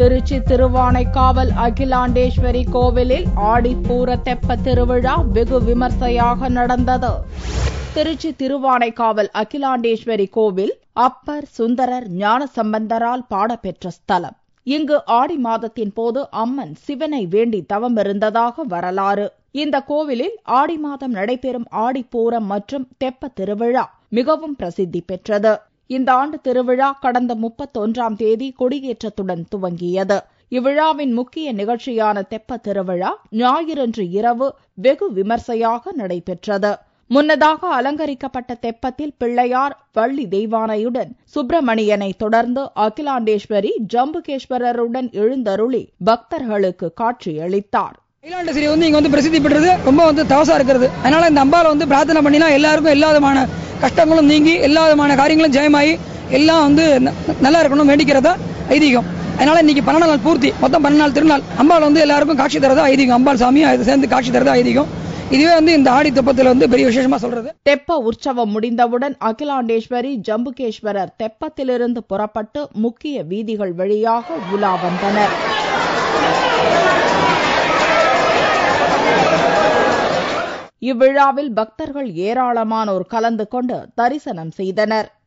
திருச்சி திருவானைக்காவல் அகிலாண்டேஸ்வரி கோவிலில் ஆடிப்பூர தெப்ப திருவிழா வெகு விமர்சையாக நடந்தது. திருச்சி திருவானைக்காவல் அகிலாண்டேஸ்வரி கோவில் அப்பர் சுந்தரர் ஞானசம்பந்தரால் பாடப்பெற்ற ஸ்தலம். இங்கு ஆடி மாதத்தின் போது அம்மன் சிவனை வேண்டி தவம் இருந்ததாக வரலாறு. இந்த கோவிலில் ஆடி மாதம் நடைபெறும் ஆடிப்பூரம் மற்றும் தெப்ப திருவிழா மிகவும் பிரசித்தி பெற்றது. இந்த ஆண்டு திருவிழா கடந்த முப்பத்தொன்றாம் தேதி கொடியேற்றத்துடன் துவங்கியது. இவ்விழாவின் முக்கிய நிகழ்ச்சியான தெப்ப திருவிழா ஞாயிறன்று இரவு வெகு விமர்சையாக நடைபெற்றது. முன்னதாக அலங்கரிக்கப்பட்ட தெப்பத்தில் பிள்ளையார் வள்ளி தெய்வானையுடன் சுப்பிரமணியனை தொடர்ந்து அகிலாண்டேஸ்வரி ஜம்புகேஸ்வரருடன் எழுந்தருளி பக்தர்களுக்கு காட்சியளித்தார். அகிலாண்டேஸ்வரி வந்து இங்க வந்து பிரசித்தி பெற்றது ரொம்ப வந்து தவசா இருக்கிறது. அதனால இந்த அம்பாவை வந்து பிரார்த்தனை பண்ணினா எல்லாருக்கும் எல்லா விதமான கஷ்டங்களும் நீங்கி எல்லா விதமான காரியங்களும் ஜெயமாயி எல்லாம் வந்து நல்லா இருக்கணும் வேண்டிக்கிறதா ஐதீகம். அதனால இன்னைக்கு பன்னெண்டு நாள் பூர்த்தி. மொத்தம் பன்னெண்டு நாள் திருநாள். அம்பாள் வந்து எல்லாருக்கும் காட்சி தரதா ஐதீகம். அம்பாள் சாமி அது சேர்ந்து காட்சி தரதா ஐதீகம். இதுவே வந்து இந்த ஆடி தெப்பத்துல வந்து பெரிய விசேஷமா சொல்றது. தெப்ப உற்சவம் முடிந்தவுடன் அகிலாண்டேஸ்வரி ஜம்புகேஸ்வரர் தெப்பத்திலிருந்து புறப்பட்டு முக்கிய வீதிகள் வழியாக உலா வந்தனர். இவ்விழாவில் பக்தர்கள் ஏராளமானோர் கலந்து கொண்டு தரிசனம் செய்தனர்.